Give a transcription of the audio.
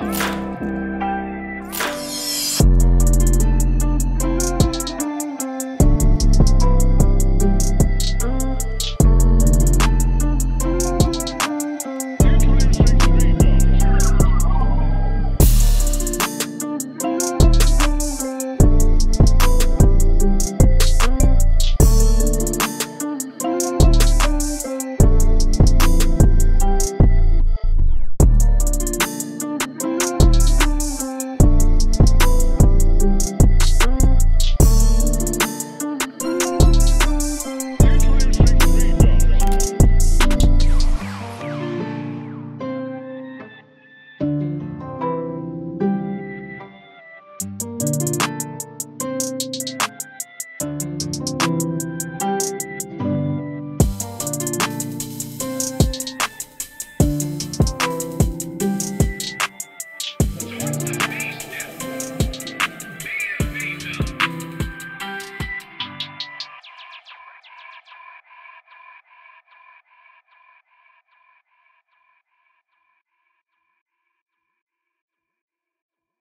Bye.